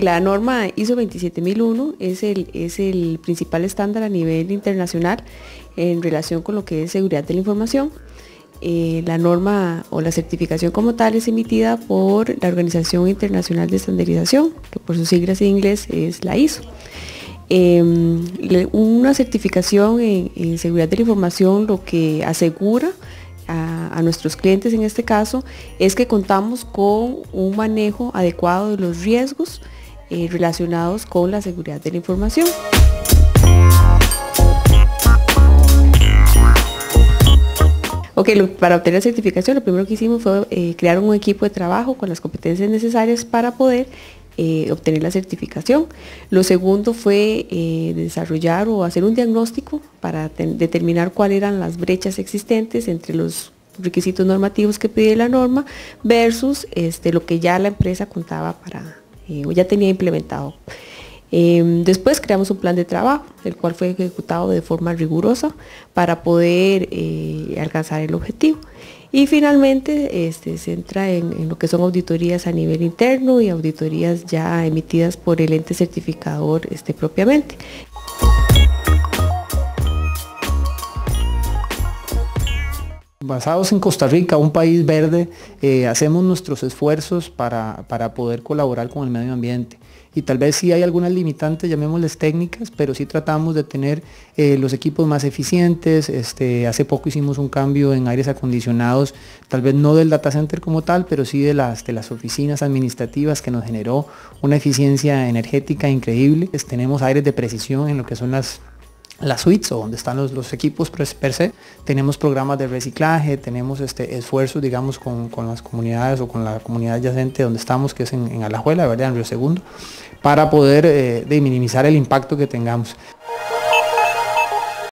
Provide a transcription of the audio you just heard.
La norma ISO 27001 es el, es el principal estándar a nivel internacional en relación con lo que es seguridad de la información. Eh, la norma o la certificación como tal es emitida por la Organización Internacional de Estandarización, que por sus siglas en inglés es la ISO. Em, una certificación en, seguridad de la información lo que asegura a, nuestros clientes en este caso es que contamos con un manejo adecuado de los riesgos eh, relacionados con la seguridad de la información. Ok, para obtener la certificación lo primero que hicimos fue eh, crear un equipo de trabajo con las competencias necesarias para poder eh, obtener la certificación. Lo segundo fue desarrollar o hacer un diagnóstico para determinar cuáles eran las brechas existentes entre los requisitos normativos que pide la norma versus este, lo que ya la empresa contaba para o ya tenía implementado. Em, después creamos un plan de trabajo, el cual fue ejecutado de forma rigurosa para poder eh, alcanzar el objetivo. Y finalmente este, se entra en, lo que son auditorías a nivel interno y auditorías ya emitidas por el ente certificador este, propiamente. Basados en Costa Rica, un país verde, eh, hacemos nuestros esfuerzos para, para poder colaborar con el medio ambiente y tal vez sí hay algunas limitantes, llamémosles técnicas, pero sí tratamos de tener eh, los equipos más eficientes. Este, hace poco hicimos un cambio en aires acondicionados, tal vez no del data center como tal, pero sí de las, de las oficinas administrativas que nos generó una eficiencia energética increíble. tenemos aires de precisión en lo que son las las suites o donde están los, equipos per se, tenemos programas de reciclaje, tenemos este, esfuerzos, digamos, con, las comunidades o con la comunidad adyacente donde estamos, que es en, Alajuela, ¿verdad? en Río Segundo, para poder eh, minimizar el impacto que tengamos.